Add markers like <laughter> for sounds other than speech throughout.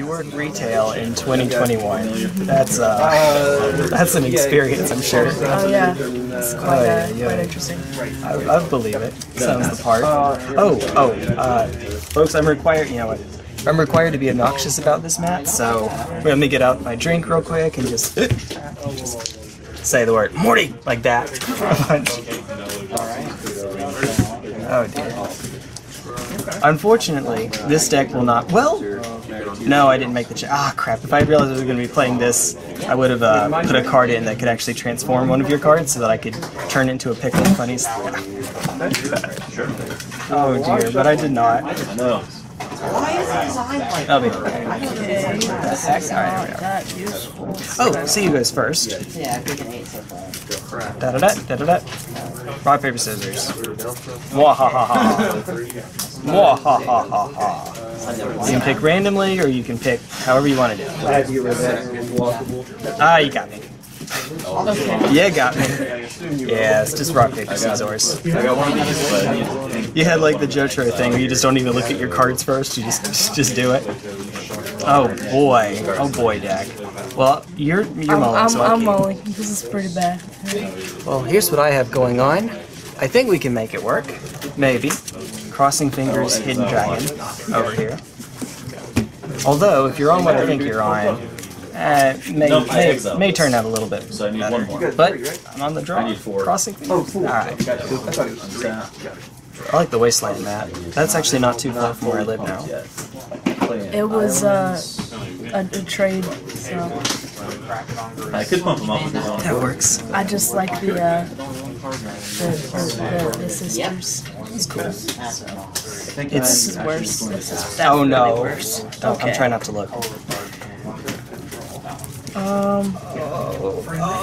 You work in retail in 2021. That's uh, that's an experience, I'm sure. Oh yeah, it's quite, Oh, yeah, uh, yeah. quite interesting. I, I believe it. Sounds the part. Oh, oh, uh, folks, I'm required. You know what? I'm required to be obnoxious about this, Matt. So let me get out my drink real quick and just, just say the word Morty like that. <laughs> Oh dear. Unfortunately, this deck will not. Well, no, I didn't make the check. Ah, crap. If I realized I was going to be playing this, I would have uh, put a card in that could actually transform one of your cards so that I could turn into a pickle funnies. <laughs> Oh dear, but I did not. No. That'll be okay. Okay, this heck? is Alright. Oh, see you guys first. Yeah, we can eight so far. Da da da da da da. Rock, paper, scissors. Mwahaha. Mwahaha. You can pick randomly or you can pick however you want to do it. Ah, you got me. Okay. Yeah, got me. Yeah, it's just rock, paper, scissors. I got one of these, but I need to think. You had like the Jotaro thing where you just don't even look at your cards first, you just just, just do it. Oh boy. Oh boy, deck. Well, you're you're I'm, mulling, I'm, so I'll I'm mulling. This is pretty bad. Well, here's what I have going on. I think we can make it work. Maybe. Crossing fingers, hidden dragon over here. Although, if you're on what I think you're on, uh, may, No, may, may turn out a little bit So I need better. one more. But I'm on the draw. I need four. Crossing fingers. Alright. Untap. I like the wasteland map. That's actually not too far from where I live now. It was uh, a, a trade, so I could pump them up with this one. That works. I just like the uh, the, the, the, the sisters. It's cool. This It's. is worse. This is Oh definitely no. worse. Oh, Okay. I'm trying not to look. Um,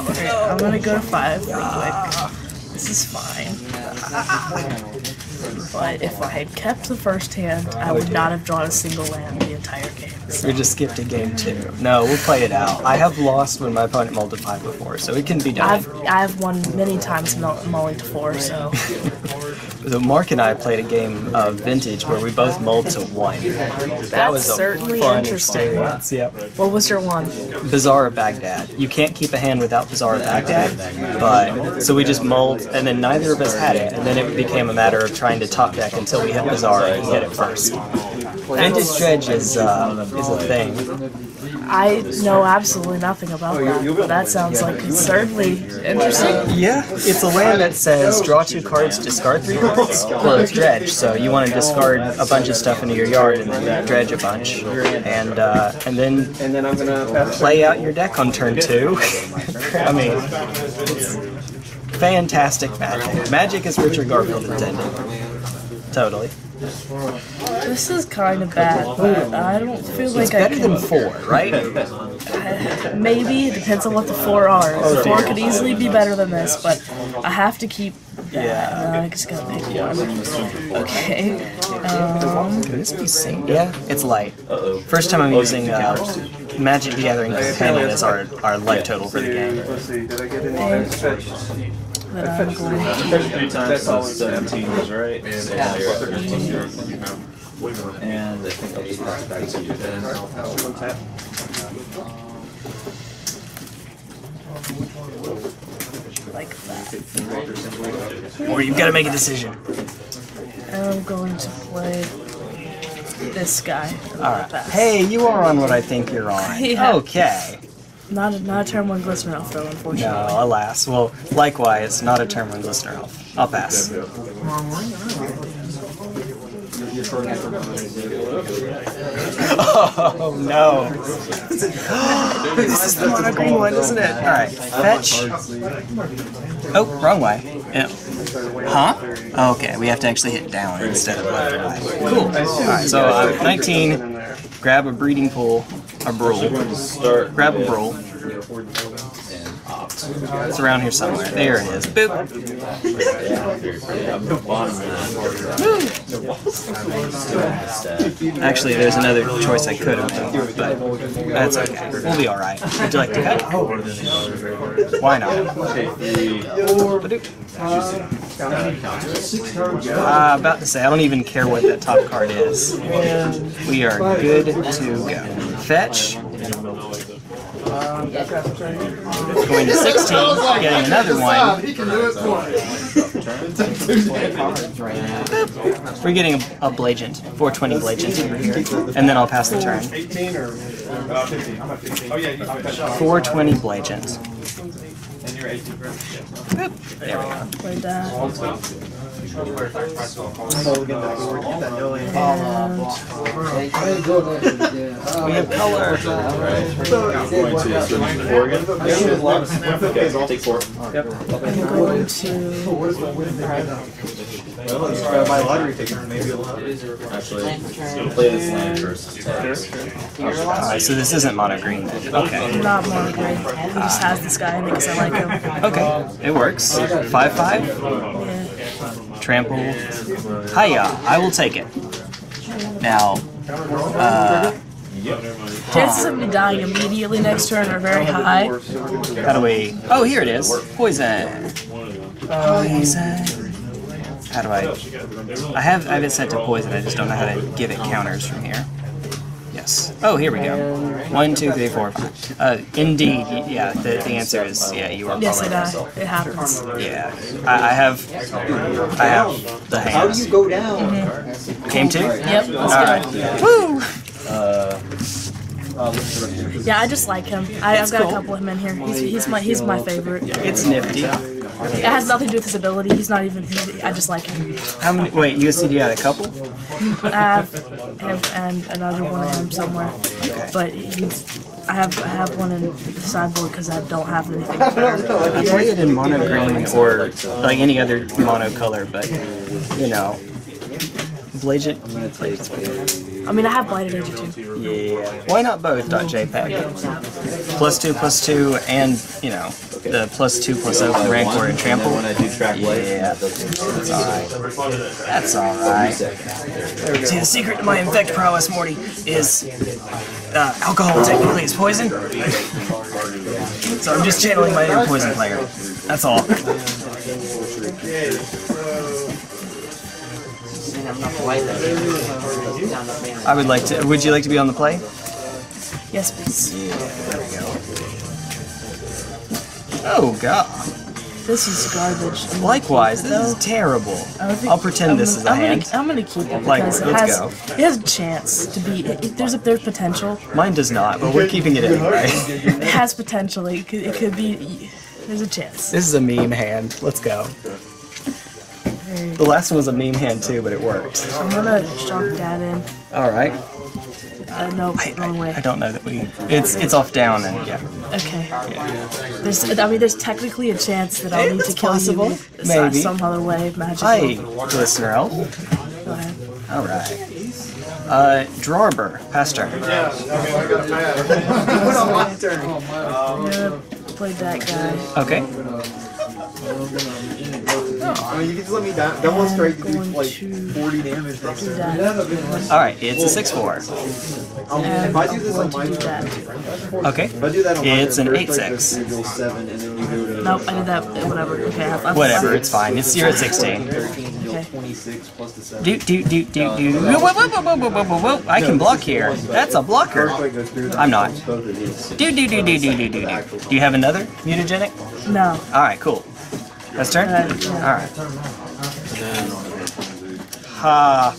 okay, I'm gonna go to five real quick. This is fine. But if I had kept the first hand, I would not have drawn a single land the entire game. We just skipped a game two. No, we'll play it out. I have lost when my opponent multiplied before, so it can be done. I've I've won many times mull- mulling to four, so <laughs> So Mark and I played a game of Vintage where we both mulled to one. that that's was certainly interesting. experience. Yep. What was your one? Bazaar of Baghdad. You can't keep a hand without Bazaar of Baghdad, but so we just mulled, and then neither of us had it, and then it became a matter of trying to top deck until we hit Bazaar and get it first. Vintage Dredge is uh, is a thing. I know absolutely nothing about that, but that sounds like it's certainly interesting. Yeah, it's a land that says draw two cards, discard three cards. Well, it's dredge, so you want to discard a bunch of stuff into your yard and then dredge a bunch, and uh, and then And then I'm gonna play out your deck on turn two. <laughs> I mean, fantastic magic. Magic is Richard Garfield intended. Totally. This is kind of bad, but I don't feel like It's I better can. than four, right? <laughs> Maybe it depends on what the four are. The four could easily be better than this, but I have to keep. Yeah. Uh, I just gotta pick one. Okay. Um, Can this be synced? Yeah, it's light. Uh-oh. First time I'm using uh, Magic the Gathering Companion as our, our life total for the game. Let's did I get any? that I'm going to. Three times 17 was right. So now you're at 13. And I think I'll just pass it back to you then. One tap. like that. Or you've got to make a decision. I'm going to play this guy. Alright. Hey, you are on what I think you're on. <laughs> Yeah. Okay. Not a, not a turn one glistener elf though, unfortunately. No, alas. Well, likewise, not a term one glistener elf. I'll pass. <laughs> Oh no! this is the mono green one, isn't it? Alright, fetch. Oh, wrong way. Yeah. Huh? Okay, we have to actually hit down instead of left. Cool. Alright, so uh, 19, grab a breeding pool, a brule. Grab a brule. It's around here somewhere. There it is. Boop. Actually, there's another choice I could have made, but that's okay. We'll be alright. Would you like to cut? Why not? Uh, about to say, I don't even care what that top card is. We are good to go. Fetch. Going to 16, getting another one. We're getting a, a Blagent, 420 Blagent over here. And then I'll pass the turn. 420 Blagent. There we go. Play that. We have color. Going to swim four again? Okay, take four. Yep. I'm going to. My lottery tickets maybe a lot. Actually, play this land first. So this isn't mono green then. Okay. Not Monogreen. He just has this guy because I like him. Okay. It works. 5 5. Trample. Hiya. I will take it. Now, uh, Chances of me dying immediately next turn are very high. how do we. Oh, here it is. Poison. Poison. How do I. I have, I have it set to poison, I just don't know how to give it counters from here. Yes. Oh, here we go. One, two, three, four, five. Uh, indeed, yeah, the, the answer is, yeah, you are Yes, it, correct. die. It happens. Yeah. I, I have. I have the How do hands. You go down? Came to? Yep, let's Alright. go. Woo! Uh, Yeah, I just like him. I, I've got cool. a couple of him in here. He's, he's my he's my favorite. It It's nifty. Has nothing to do with his ability. He's not even. He, I just like him. How many? Wait, USCD had a couple? I have him and another one of him somewhere. But he's. I have I have one in the sideboard because I don't have anything. I play it in mono green or like any other mono color, but you know, Blagent. I mean, I have Blighted Agent too. Yeah. Why not both? .jpeg. Plus two, plus two, and you know the plus two plus O for Rancor and Trample. when I do track Yeah, that's alright. That's alright. See, the secret to my infect prowess, Morty, is uh, alcohol technically is poison. so I'm just channeling my inner poison player. That's all. I would like to. Would you like to be on the play? Yes, please. Oh god. This is garbage. Likewise, this is terrible. I'll pretend I'm- this is a I'm hand. Gonna, I'm gonna keep it Like, because it let's has go. it has a chance to be. It, it- there's a there's potential. Mine does not, but we're keeping it anyway. <laughs> It has potential. It could, it could be. There's a chance. This is a meme hand. Let's go. The last one was a meme hand too, but it worked. I'm gonna shock that in. All right. Uh, no, wrong way. I don't know that we. It's it's off down and yeah. Okay. There's, I mean, there's technically a chance that I'll need to kill possible. you s- Maybe. some other way, magically. Hi, glistener elf. Go ahead. All right. Uh, Drawber, pass turn. I'm gonna play that guy. Okay. I mean, you can just let me down. Demonstrate to do like 40 damage next turn. All right. It's a six four. Um, if I do this on my turn. Okay. if I do that on my It's turn, an eight six. You go seven, and then you go to Nope, I did that. Whatever. Okay. I, I, Whatever. It's fine. It's you're at sixteen. 13, you go Okay. 26 plus the seven. Do do do do do. Whoa, whoa, whoa, whoa, whoa, whoa, whoa, whoa. I can block here. That's a blocker. First, like, goes through I'm not. both of these. Do do do do do do do do. Do you have another mutagenic? No. All right, cool. That's turn. Uh. All right. Ha.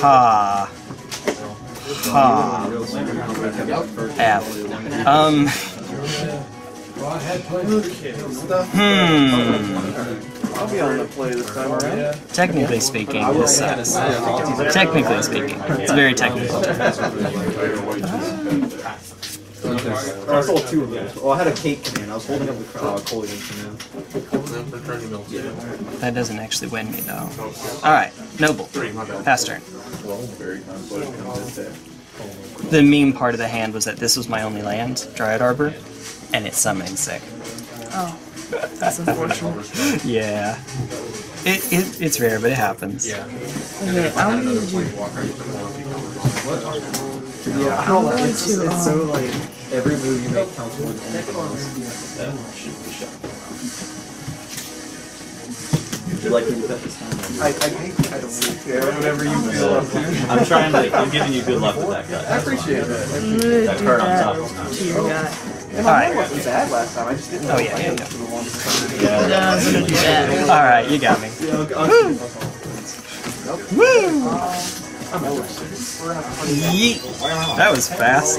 Ha. Ha. F. Um. Hmm. I'll be on the play this time around. Technically speaking, this sucks. Technically speaking, it's very technical. <laughs> I sold two of those. Well, I had a cake command. I was holding up the uh, Colligan command. That doesn't actually win me though. All right, noble. Pass turn. The meme part of the hand was that this was my only land, Dryad Arbor, and it's summoning sick. Oh, that's unfortunate. <laughs> Yeah. It, it it's rare, but it happens. Yeah. Okay, I'm going to. Yeah, I'm going it's, to. it's so Um, like every move you make counts one Would you like me to bet this time? I, I think I don't care. Whatever you feel. I'm trying to. I'm giving you good luck with that cut. I appreciate that. I'm That card on top is not. to your guy. And my hand wasn't bad last time. I just didn't. Oh, yeah, yeah, yeah. Yeah. No, I'm gonna do that. All right, you got me. Uh, Yeet. That was fast.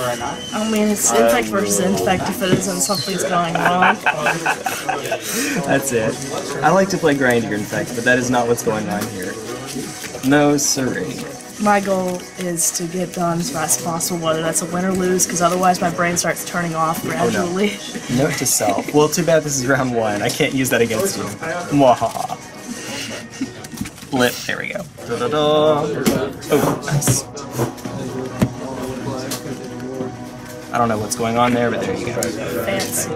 I mean, it's infect versus infect if it isn't something's going wrong. That's it. I like to play Grinder Infect, but that is not what's going on here. No siree. My goal is to get done as fast as possible, whether that's a win or lose, because otherwise my brain starts turning off oh, gradually. Note to self. Well, too bad this is round one. I can't use that against you. Mwahaha. Flip. There we go. Da-da-da. Oh, nice. I don't know what's going on there, but there you go. Fancy.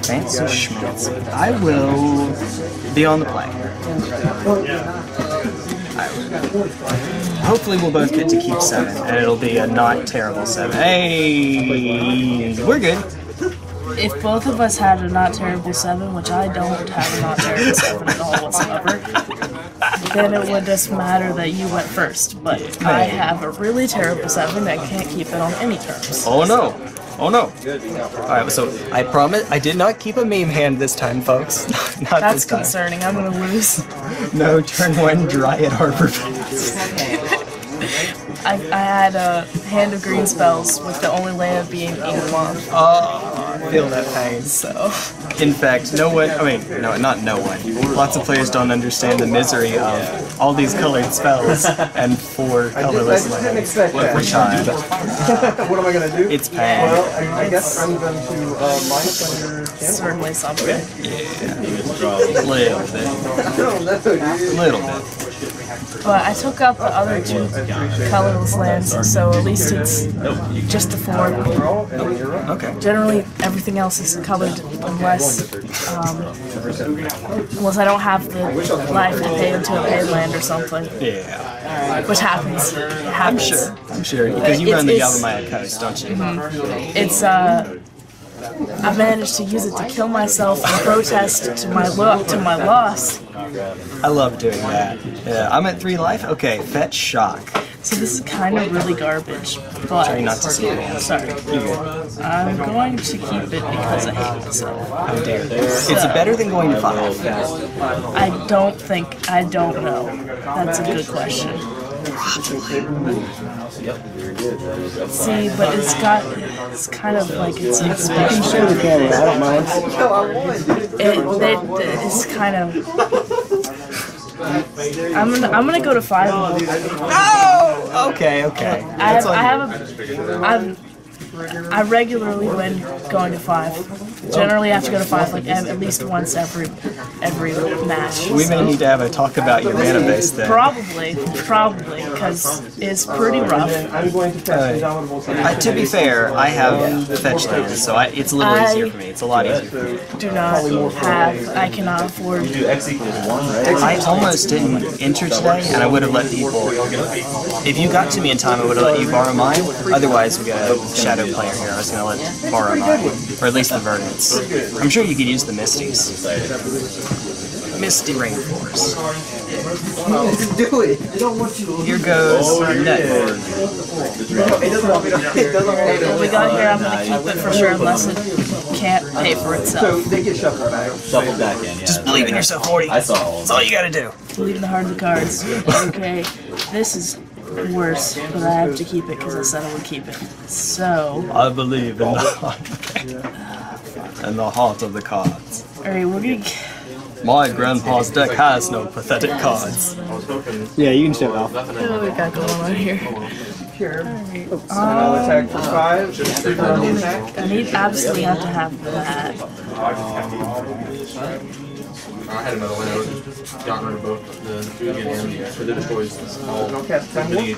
Fancy schmancy. I will be on the play. Hopefully we'll both get to keep seven, and it'll be a not terrible seven. Hey, we're good. If both of us had a not terrible seven, which I don't have a not terrible seven at all whatsoever, then it would just matter that you went first. But I have a really terrible seven and can't keep it on any terms. Oh no. Oh no. Alright, so I promise I did not keep a meme hand this time, folks. <laughs> not That's this time. concerning. I'm gonna lose. <laughs> No, turn one Dryad Arbor Pass. I, I had a hand of green spells with the only land being Inkwand. Oh, feel that pain. So In fact, no one, I mean, no, not no one. Lots of players don't understand the misery of all these colored spells <laughs> and four I colorless just didn't lands. expect that. Time, <laughs> what am I gonna do? it's pain. Well, I, I guess I'm going to uh, minus on your channel. certainly something. Little bit. <laughs> No, no, dude. Little bit. But I took out the other two colorless lands, so at least it's just the four. Okay. Generally, everything else is colored unless um, unless I don't have the life to pay into a paid land or something, Yeah. which happens. It happens. Sure. I'm sure. Because you run the Yavimaya coast, don't you? It's uh. I managed to use it to kill myself in protest to my lo- to my loss. I love doing that. Yeah, I'm at three life. Okay, fetch shock. So this is kind of really garbage, but Try not to see it, sorry. I'm going to keep it because I hate myself. How dare you? It's better than going to five. I don't think, I don't know. That's a good question. See, but it's got, it's kind of like it's like special. camera. I don't mind. It, it, it's kind of. I'm gonna, I'm gonna go to five. Oh, okay, okay. I have, I have a, I've, I regularly win going to five. Generally, I have to go to five like at at least once every, every match. We may so- need to have a talk about your mana base then. Probably, probably, because it's pretty rough. I'm to Uh, to be fair, I have fetch lands, so I, it's a little I- easier for me. It's a lot easier. For me. Do not have, I cannot afford. Do X equals one, right? I almost didn't enter today, and I would have let people. If you got to me in time, I would have let you borrow mine. Otherwise, we got a shadow player here. I was gonna let borrow mine, or at least the verdants. I'm sure you could use the misties. Misty rainforest. Do it. You don't want you. Here goes net. It doesn't want me to. It doesn't want me to. What we got here, I'm gonna keep it for sure unless it can't pay for So itself. they get shuffled back. Shuffle back in, yeah. Just Believe in yourself, 40. I saw all of That's all you gotta do. Leaving the heart of the cards. <laughs> Okay, this is worse, but I have to keep it because I said I would keep it. So, I believe in the heart. and the heart of the cards. alright, we're gonna. My grandpa's deck has no pathetic cards. Yeah, you can step off. What do we got going on here? I'll attack oh, for five. I need absolutely have to have that. I had another one. I was gotten rid of both the Dugan and for the deploys. All mini.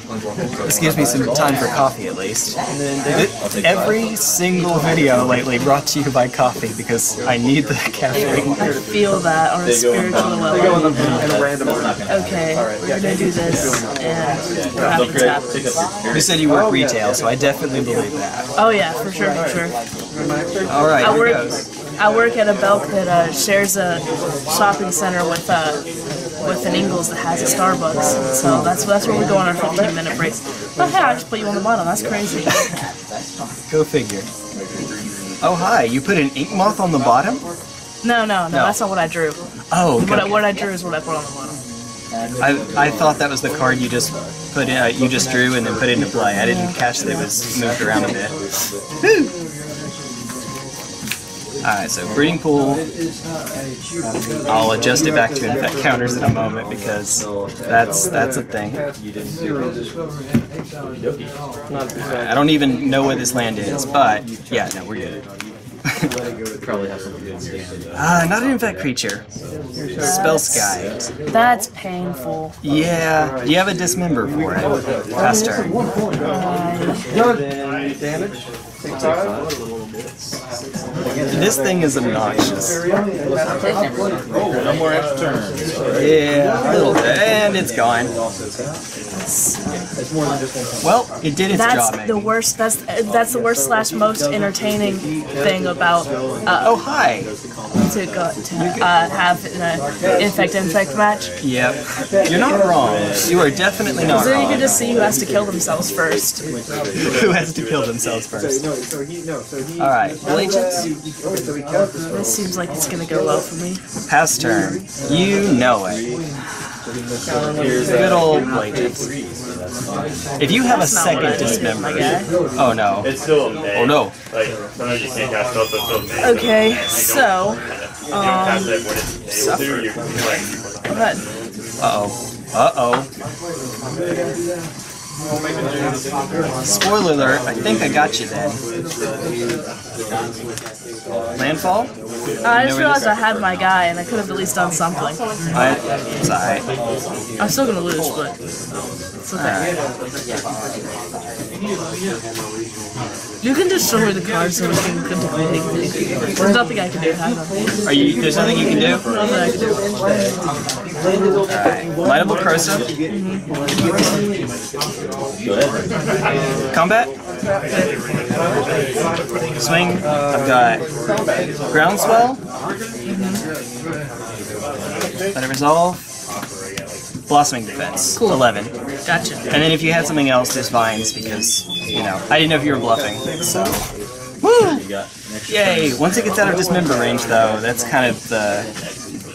This gives me some time for coffee at least. Th- Every single video lately brought to you by coffee because I need the caffeine. I feel that on a spiritual level. They go In the, in a random order. Okay, we're gonna do this, and we're having to happen. You said you work retail, so I definitely believe that. Oh yeah, for sure, for sure. All right, I work. goes. I work at a Belk that uh, shares a shopping center with uh, with an Ingles that has a Starbucks. So that's that's where we go on our 15 minute breaks. But hey, I just put you on the bottom. That's crazy. <laughs> Go figure. Oh hi, you put an ink moth on the bottom? No, no, no, No. that's not what I drew. Oh, What I, what I drew is what I put on the bottom. I, I thought that was the card you just put in, uh, you just drew and then put into play. I didn't catch that it was moved around a bit. Alright, so breeding pool. I'll adjust it back to infect counters in a moment because that's that's a thing. I don't even know where this land is, but yeah, no, we're good. <laughs> Probably have something good standing. Ah, not an infect creature. Spellskite. That's painful. Yeah, do you have a dismember for it? Pass turn. Damage. This thing is obnoxious. No more extra turns. Yeah, a little bit, and it's gone. It's more than just one. Well, it did its That's job, the maybe. worst. That's that's the worst slash most entertaining thing about uh, Oh, hi. to go to uh, have an infect infect match. Yep. You're not wrong. You are definitely not So you wrong. can just see who has to kill themselves first. Who has to kill themselves first? No, so he no, so he. Alright, Allegiance, Okay, so he cast this This seems like it's gonna go well for me. pass turn. You know it. Good old Allegiance. If you have a That's not what I second needed, my dismember, guy. oh no. It's still okay. Oh no. Like sometimes you can't cast spells, but it's still okay. Okay, so You don't cast it when it's able to. You can like go ahead. Uh oh. Uh oh. Spoiler alert, I think I got you then. Landfall? Uh, I just realized I had my guy and I could have at least done something. I, it's alright. I'm still gonna lose, but it's okay. You can destroy the cards so we can continue. There's nothing I can do. I have nothing. Are you, there's nothing you can do? Nothing I can do. Alright. Lightable Cursive. Go ahead. Combat. Swing. I've got Groundswell. Let it resolve. Blossoming Defense. Cool. 11. Gotcha. And then if you had something else, just vines because, you know, I didn't know if you were bluffing. So. Woo! You got an extra Yay! Once it gets out of dismember range, though, that's kind of the.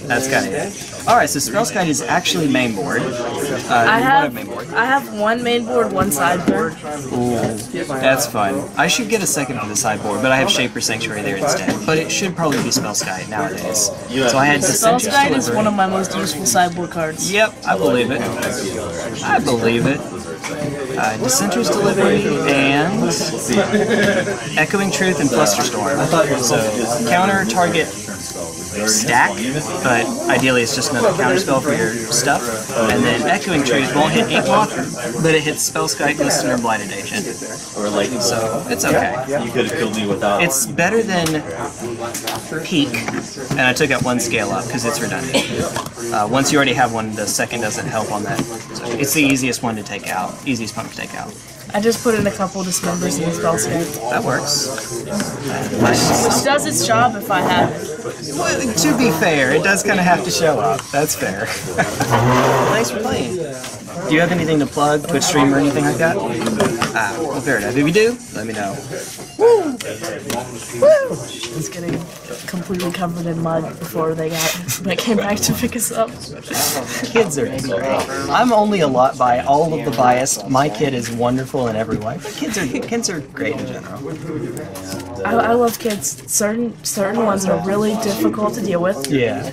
That's kind of it. Alright, so Spellskite is actually main board. Uh, I have want main board. I have one main board, one sideboard. Ooh, that's fun. I should get a second for the sideboard, but I have Shaper Sanctuary there instead. But it should probably be Spell Sky nowadays. So I had Spell Dissenter's Guide is one of my most useful sideboard cards. Yep, I believe it. I believe it. Uh, Dissenter's Deliverance and Echoing Truth and Flusterstorm. So counter target stack, but ideally it's just another counter spell for your stuff. And then Echoing Truth won't hit Inkmoth, but it hits Spellskite, Glisten, or Blighted Agent. or like So it's okay. you could have killed me without. It's better than Peek, and I took out one scale up because it's redundant. Uh, once you already have one, the second doesn't help on that. So it's the easiest one to take out, easiest one to take out. I just put in a couple dismembers in the spell scan, That works. which does its job if I have it. Well, to be fair, it does kind of have to show up. That's fair. <laughs> Thanks for playing. Do you have anything to plug, Twitch stream or anything like that? Ah, well, fair enough. If you do, let me know. Woo! Woo! It's getting completely covered in mud before they got they came back to pick us up. Kids are great. I'm only a lot by all of the bias. My kid is wonderful in every way, but kids are kids are great in general. I, I love kids. Certain certain ones are really difficult to deal with. Yeah,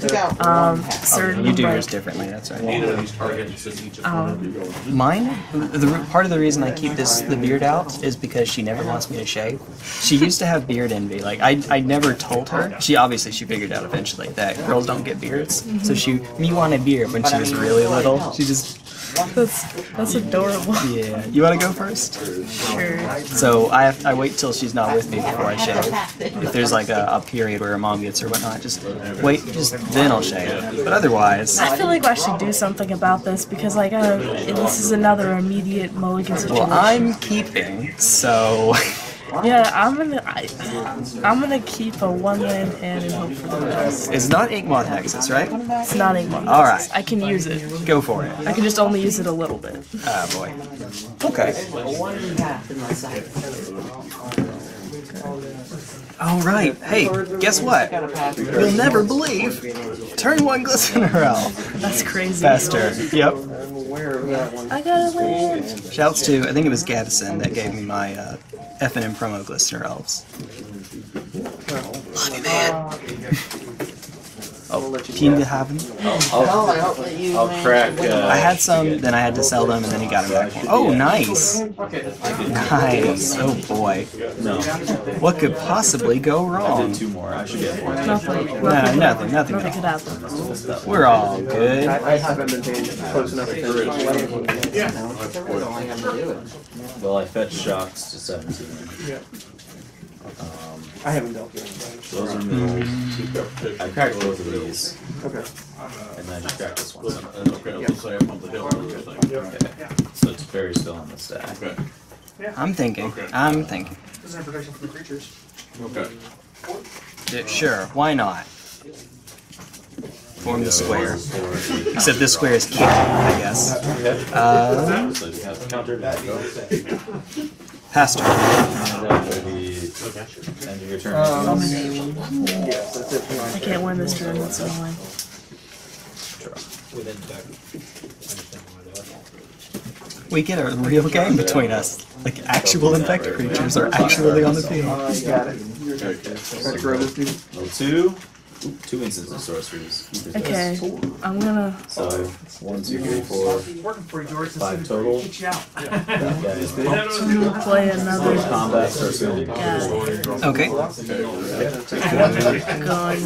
Certain you do like, yours differently. That's right. these targets, just each of um, Mine, the part of the reason I keep this the the beard out is because she never wants me to shave. She used to have beard envy. Like I, I never told her. She obviously she figured out eventually that girls don't get beards. So she me wanted beard when she was really little. She just That's that's adorable. yeah. You want to go first? Sure. So I have, I wait till she's not with me before I shave. If there's like a, a period where her mom gets her whatnot, just wait. Just then I'll shave. But otherwise, I feel like I should do something about this because like uh, this is another immediate mulligan situation. well, I'm keeping. So <laughs> yeah, I'm gonna I, I'm gonna keep a one land hand and hope for the best. it's not Inkmoth Nexus, right? It's not Inkmoth. All right. I can use it. Go for it. I can just only use it a little bit. Ah, boy. Okay. All right. Hey, guess what? You'll never believe. Turn one glistener. That's crazy. Faster. Yep. I got a land. Shouts to I think it was Gavison that gave me my uh, FNM promo glistener elves. Love you, man. <laughs> Keen to have them. I'll, I'll crack. Uh, I had some, then I had to sell them, and then he got them back. Oh, nice. Nice. Oh boy. No, What could possibly go I wrong? did two more. I should get one. Nothing. No, nothing, nothing, Nothing nothing. could. We're all good. I haven't been paying close enough attention. Well, I fetched shocks to 17. Um, I haven't dealt with those are middle. I cracked both of these, it. Okay. and then I just cracked this one. Okay, let's say I'm on the hill or something. Okay. So it's very still on the stack. Okay, I'm thinking. Okay. I'm thinking. This is protection from the creatures. okay. Yeah, Sure, why not? Form the square. Except this square is king, I guess. Uh, So you have counter back. <laughs> Pastor. And that end of your turn. Yes, that's it. I can't win this turn. That's annoying. We get a real game between us. Like actual infected creatures are actually on the field. I got it. Try to grow this dude. Level two. Oop, Two instants of sorceries. Okay, I'm gonna. So one, two, three, four, five total. Okay. I'm gonna play another Combat starts going. guy. Okay. Going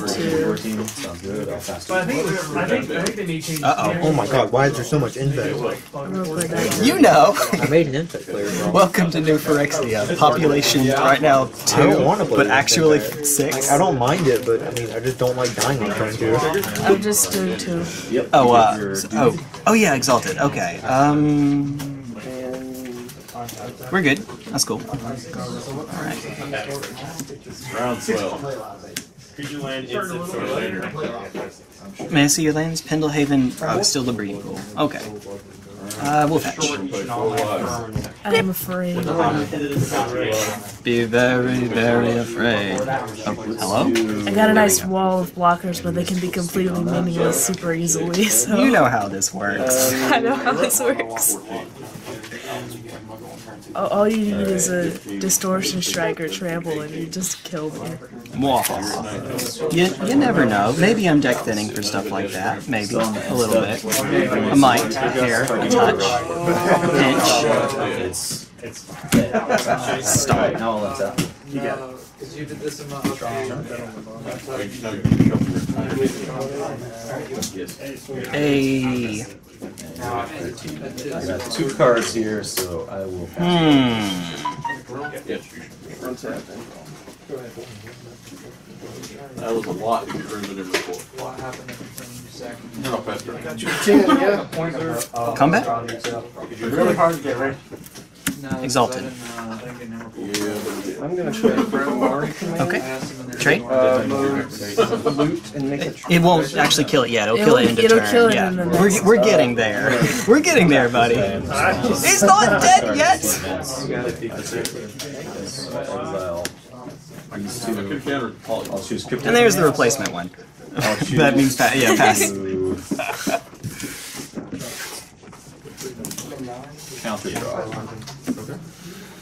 to. Fourteen. Sounds good. I'll fast But I think, I think, I think they need change. Uh oh. Oh my god, why is there so much infect? I'm gonna play that. You know. I made an infect player. <laughs> Welcome to New Phyrexia. Population right now I two, don't wanna play but this actually infect. six. I don't mind it, but I mean, I just don't like dying on turn two. I'm just doing two. Yep. Oh, uh, get oh, oh yeah, exalted. Okay. Um, we're good. That's cool. All right. Round twelve. Creature land instant for later. May I see your lands? Pendelhaven. Oh, still the breeding pool. Okay. Uh, we'll fetch. Play four lives. I'm afraid. Be very, very afraid. Oh, hello. I got a nice wall of blockers, but they can be completely meaningless super easily. So You know how this works. <laughs> I know how this works. All, all you need is a distortion strike or trample, and you just killed me. Mwahaha. You, you never know. Maybe I'm deck thinning for stuff like that. Maybe. A little bit. A mite. A hair. A touch. Pinch. It's. Stop. Now I'll let that. You got it. A. I got two cards here, so I will. Hmm. One tap then. That was a lot to get rid of it before. No, faster. yeah. Combat? Really hard to get right. Exalted. I'm gonna try Brown command. Okay. Trait? Uh, mode, loot, and make it. It won't actually kill it yet. It'll, It'll- kill it into it'll turn. kill it yeah. in the we're, we're getting there. <laughs> we're getting there, buddy. He's not dead yet. Exile. These two. Could counter poly. I'll choose. And there's the replacement one. <laughs> That means pa- yeah, pass. to <laughs> Counter draw.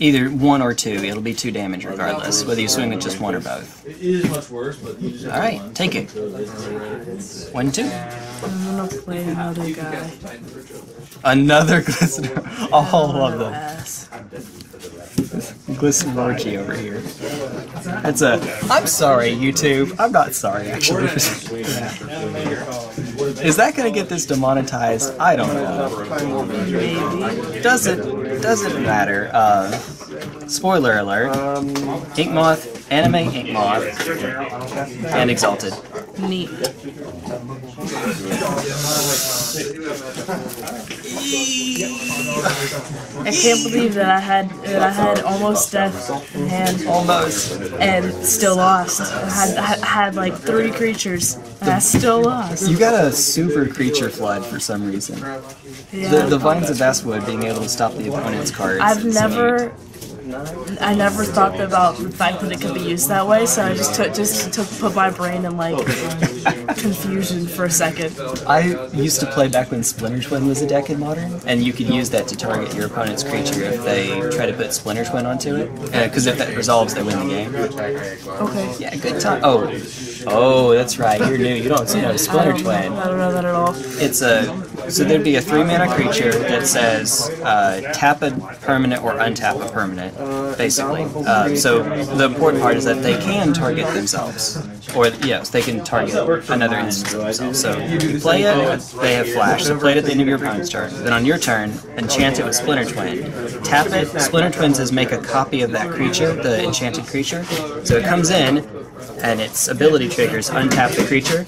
Either one or two. It'll be two damage regardless, whether you swing with just one or both. It is much worse, but you just All right, take it. One, two. I'm gonna play another guy. Another glistener. All <laughs> of them. Ass. Glistenorgy over here. That's a. I'm sorry, YouTube. I'm not sorry, actually. <laughs> Is that gonna get this demonetized? I don't know. Maybe. Doesn't doesn't matter. Uh, spoiler alert: Ink Moth, anime Ink Moth, and Exalted. Neat. I can't believe that I had that I had almost death in hand Almost. and still lost. I had, I had like three creatures and I still lost. You got a super creature flood for some reason. Yeah. The, the Vines of Vastwood being able to stop the opponent's cards. I've is never, I never thought about the fact that it could be used that way. So I just took, just took, put my brain in like confusion for a second. I used to play back when Splinter Twin was a deck in Modern, and you could use that to target your opponent's creature if they try to put Splinter Twin onto it. Uh, because if that resolves, they win the game. Okay. Yeah, good time. Oh, oh, that's right. You're new. You don't know Splinter Twin. I don't know that at all. It's a so there'd be a three mana creature that says uh, tap a permanent or untap a permanent, basically. Uh, so the important part is that they can target themselves, or yes, they can target another instance of themselves. So you play it, they have flash. So play it at the end of your opponent's turn. Then on your turn, enchant it with Splinter Twin. Tap it. Splinter Twin says make a copy of that creature, the enchanted creature. So it comes in. And its ability triggers untap the creature,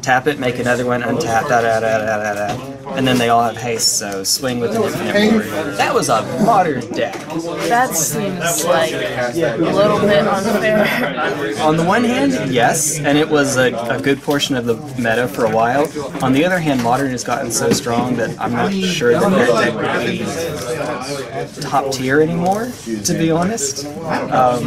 tap it, make another one, untap, da da da da da da. And then they all have haste, so swing with an infinite board. That was a modern deck. That seems like a little bit unfair. On the one hand, yes, and it was a, a good portion of the meta for a while. On the other hand, modern has gotten so strong that I'm not sure that that deck would be top tier anymore, to be honest. Um,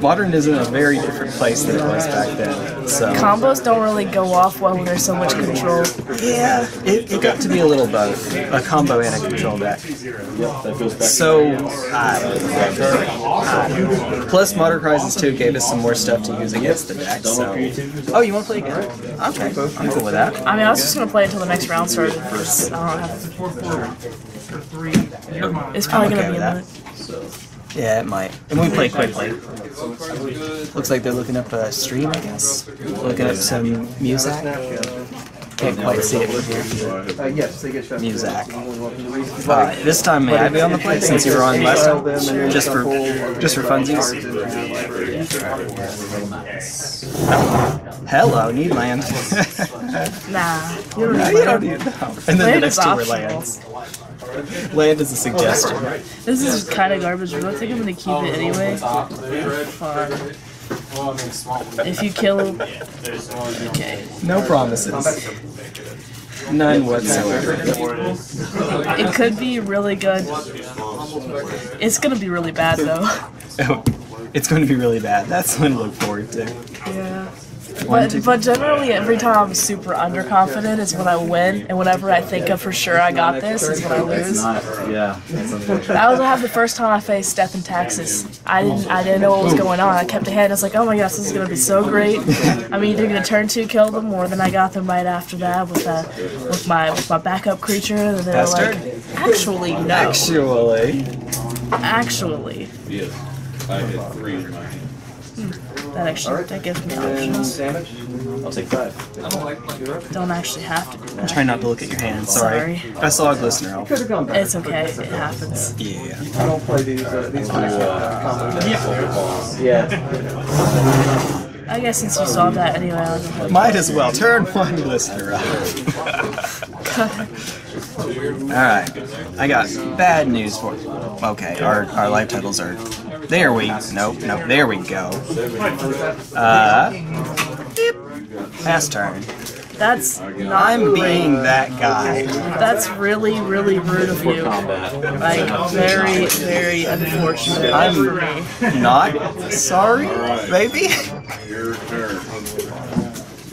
modern is in a very different place than it was back then. So Combos don't really go off well when there's so much control. yeah, it, it got to be a little both, a combo and a control deck. So, I don't know. I don't know. Plus, Modern Crisis 2 gave us some more stuff to use against the deck, so... Oh, you want to play again? Okay, I'm cool with that. I mean, I was just gonna play until the next round started. Because I don't have. It's probably gonna be a with minute. Yeah, it might. And we play quickly. Looks like they're looking up a stream, I guess. Looking up some music. Can't quite see it from here. Uh, yes, they get shot. Music. Alright, this time may I be on the play since you were on last time? Just for just for funsies. Hello, Needland. <laughs> Nah, you don't no, need you don't land. need no. And then the next is two were lands. Land is a suggestion. This is kind of garbage, but I think I'm gonna keep it anyway. Fun. If you kill, okay. No promises. None whatsoever. It could be really good. It's gonna be really bad though. <laughs> It's going to be really bad. That's something to look forward to. Yeah. One, two- But, but generally, every time I'm super underconfident is when I win, and whenever I think of for sure I got this is when I lose. Yeah. That was what happened the first time I faced Death and Taxes. I didn't I didn't know what was going on. I kept ahead. I was like, oh my gosh, this is gonna be so great. I'm either gonna turn two kill them, or then I got them right after that with uh, with my with my backup creature. And they were like, actually no, Actually, actually I hit three in my hand. That actually that gives me options. Damage? I'll take five. Don't actually have to do that. try not to look at your hands. Sorry. Sorry. I saw a glistener elf. Could have gone back. It's okay. It happens. Yeah. I don't play these, uh, these combos. Yeah. I guess since you saw that anyway, I'll go ahead. Might as well turn one glistener elf. <laughs> Alright. I got bad news for you. Okay, our, our live titles are. There we. Nope, nope. There we go. Uh. Beep. Pass turn. That's not I'm great. being that guy. That's really, really rude of you. Like, very, very unfortunate I'm- for me. Not sorry, baby.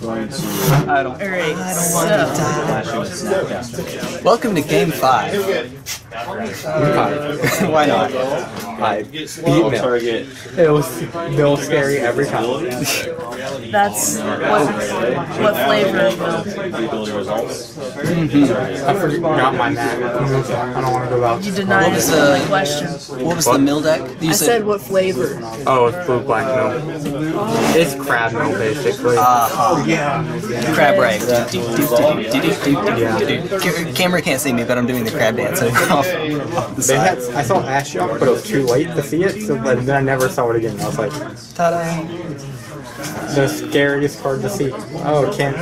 I don't. Alright, so. Welcome to Game Five. Why not? I beat Mill. target. It was Mill scary every time. <laughs> That's what, what flavor of milk? The ability results. I forgot my map. I don't want to go out. You denied was answering my the- question. What was the mill deck? You I said what flavor? Oh, it's blue black mill. It's crab mill basically. Uh, yeah. crab rave. Ca- Camera can't see me, but I'm doing the crab dance off, off the They had, side. I saw Ashiok, but it was too late to see it, so then I never saw it again. I was like, Ta-da! The scariest card to see. Oh, can't.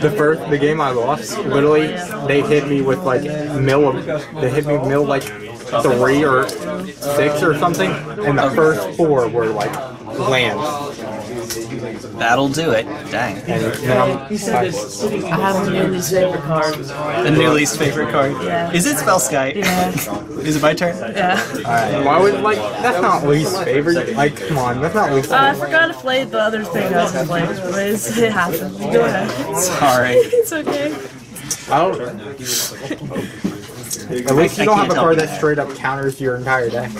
The first, the game I lost, literally, they hit me with like mill. They hit me mill like three or six or something, and the first four were like lands. That'll do it. Dang. And then I'm, I, I have a new least favorite card. The new least favorite card. Yeah. Is it Spellskite? Yeah. <laughs> Is it my turn? Yeah. Alright. why would like that's not least favorite? Like, come on, that's not least. Uh, I forgot to play the other thing I was gonna play, but it's, it happened. Go ahead. Sorry. <laughs> It's okay. I don't. At least you don't have a card that straight up counters your entire deck.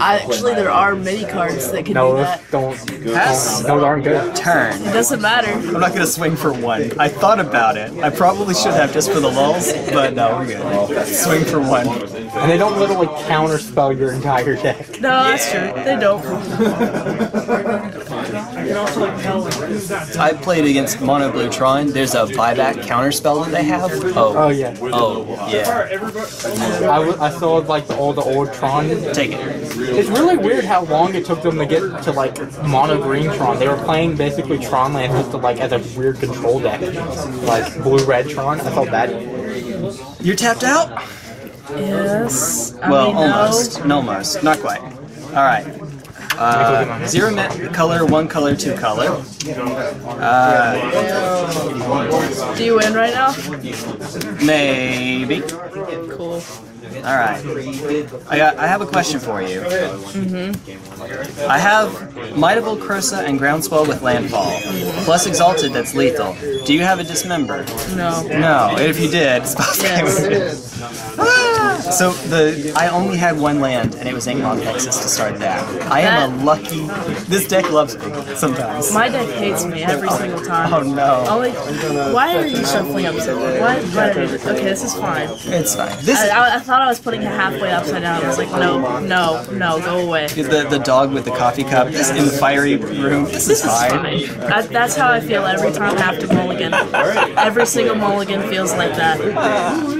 I, actually, there are many cards that can No, do those that. don't. Pass. Those aren't good. Turn. It doesn't matter. I'm not gonna swing for one. I thought about it. I probably should have just for the lulls, but no, we're good. Swing for one. And they don't literally counterspell your entire deck. <laughs> No, that's true. They don't. I played against Mono Blue Tron. There's a buyback counterspell that they have. Oh. Oh yeah. Oh, yeah. I, w- I saw like the, all the old Tron. Take it. It's really weird how long it took them to get to like mono green Tron. They were playing basically Tron Land just to, like as a weird control deck, like blue red Tron. I thought that. You're tapped out? Yes. Well, almost. No, almost. Not quite. Alright. Uh, zero color, one color, two color. Uh, Do you win right now? maybe. Cool. All right. I got, I have a question for you. Mhm. I have Might of Old Krosa and Groundswell with Landfall, plus Exalted that's lethal. Do you have a Dismember? No. No. If you did, it's Yes. <laughs> So the I only had one land, and it was Inkmoth Nexus to start it out. I am a lucky. This deck loves me sometimes. My deck hates me every oh, single time. Oh no. Oh, only, why are you shuffling upside down? Okay, this is fine. It's fine. This I, I, I thought I was putting it halfway upside down. I was like, no, no, no, go away. the the dog with the coffee cup. This in the fiery room. This is This is fine. fine. I, that's how I feel every time I have to mulligan. Every single mulligan feels like that.